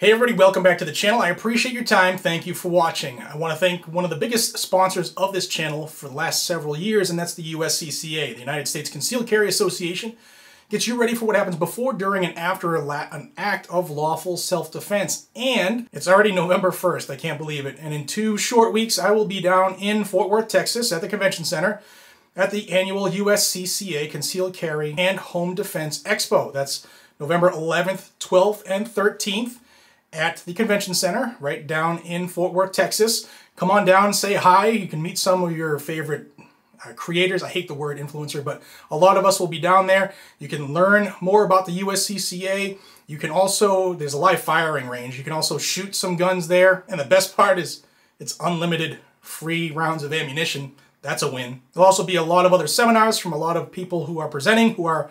Hey everybody, welcome back to the channel. I appreciate your time. Thank you for watching. I want to thank one of the biggest sponsors of this channel for the last several years, and that's the USCCA, the United States Concealed Carry Association. Gets you ready for what happens before, during, and after an act of lawful self-defense. And it's already November 1st. I can't believe it. And in two short weeks, I will be down in Fort Worth, Texas at the convention center at the annual USCCA Concealed Carry and Home Defense Expo. That's November 11th, 12th, and 13th at the convention center right down in Fort Worth, Texas. Come on down, say hi. You can meet some of your favorite uh, creators. I hate the word influencer, but a lot of us will be down there. You can learn more about the USCCA. You can also, there's a live firing range. You can also shoot some guns there. And the best part is it's unlimited free rounds of ammunition. That's a win. There'll also be a lot of other seminars from a lot of people who are presenting, who are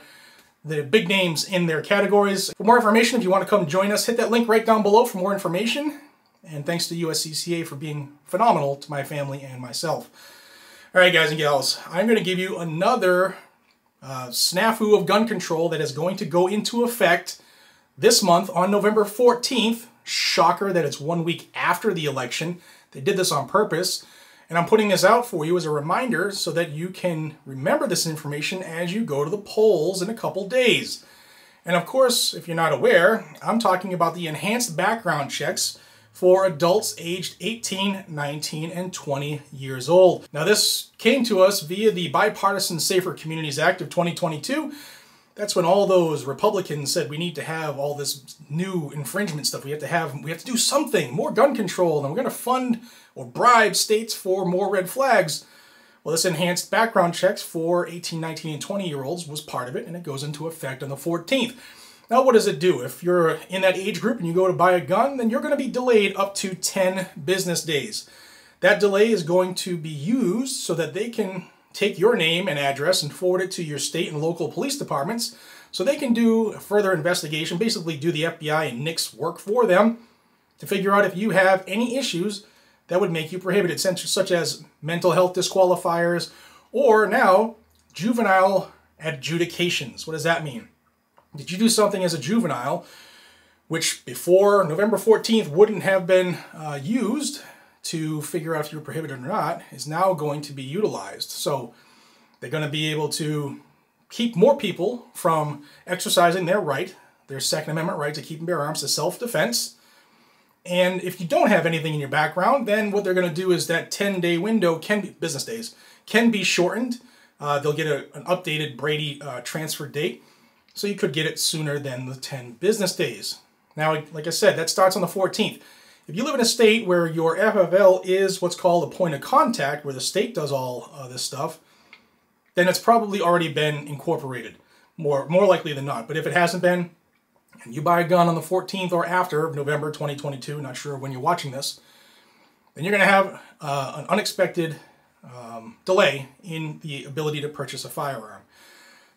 the big names in their categories. For more information, if you want to come join us, hit that link right down below for more information. And thanks to USCCA for being phenomenal to my family and myself. All right, guys and gals, I'm going to give you another uh, snafu of gun control that is going to go into effect this month on November 14th. Shocker that it's one week after the election. They did this on purpose. And I'm putting this out for you as a reminder so that you can remember this information as you go to the polls in a couple days. And of course, if you're not aware, I'm talking about the enhanced background checks for adults aged 18, 19, and 20 years old. Now this came to us via the Bipartisan Safer Communities Act of 2022, that's when all those Republicans said we need to have all this new infringement stuff. We have to have, we have to do something, more gun control, and we're going to fund or bribe states for more red flags. Well, this enhanced background checks for 18, 19, and 20 year olds was part of it, and it goes into effect on the 14th. Now, what does it do? If you're in that age group and you go to buy a gun, then you're going to be delayed up to 10 business days. That delay is going to be used so that they can take your name and address and forward it to your state and local police departments so they can do further investigation, basically do the FBI and NICS work for them to figure out if you have any issues that would make you prohibited, such as mental health disqualifiers or now juvenile adjudications. What does that mean? Did you do something as a juvenile which before November 14th wouldn't have been uh, used to figure out if you're prohibited or not is now going to be utilized. So they're going to be able to keep more people from exercising their right, their Second Amendment right to keep and bear arms to self-defense. And if you don't have anything in your background, then what they're going to do is that 10-day window can be, business days, can be shortened. Uh, they'll get a, an updated Brady uh, transfer date. So you could get it sooner than the 10 business days. Now, like I said, that starts on the 14th. If you live in a state where your FFL is what's called a point of contact, where the state does all uh, this stuff, then it's probably already been incorporated, more, more likely than not. But if it hasn't been, and you buy a gun on the 14th or after November 2022, not sure when you're watching this, then you're going to have uh, an unexpected um, delay in the ability to purchase a firearm.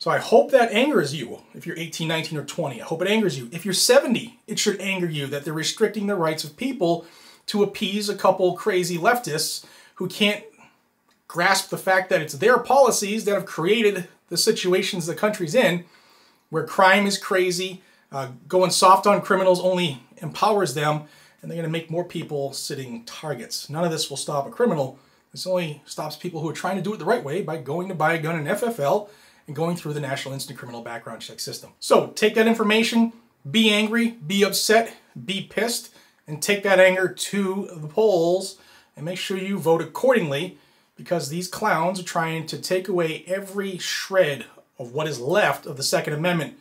So I hope that angers you if you're 18, 19, or 20. I hope it angers you. If you're 70, it should anger you that they're restricting the rights of people to appease a couple crazy leftists who can't grasp the fact that it's their policies that have created the situations the country's in, where crime is crazy, uh, going soft on criminals only empowers them, and they're going to make more people sitting targets. None of this will stop a criminal. This only stops people who are trying to do it the right way by going to buy a gun in FFL and going through the National Instant Criminal Background Check system. So take that information, be angry, be upset, be pissed, and take that anger to the polls and make sure you vote accordingly because these clowns are trying to take away every shred of what is left of the Second Amendment.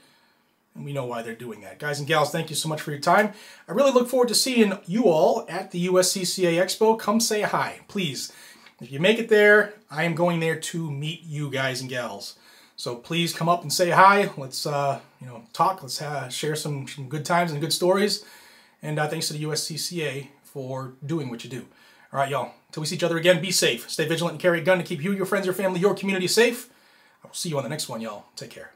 And we know why they're doing that. Guys and gals, thank you so much for your time. I really look forward to seeing you all at the USCCA Expo. Come say hi, please. If you make it there, I am going there to meet you guys and gals. So please come up and say hi. Let's uh, you know talk. Let's uh, share some, some good times and good stories. And uh, thanks to the USCCA for doing what you do. All right, y'all. Until we see each other again, be safe. Stay vigilant and carry a gun to keep you, your friends, your family, your community safe. I will see you on the next one, y'all. Take care.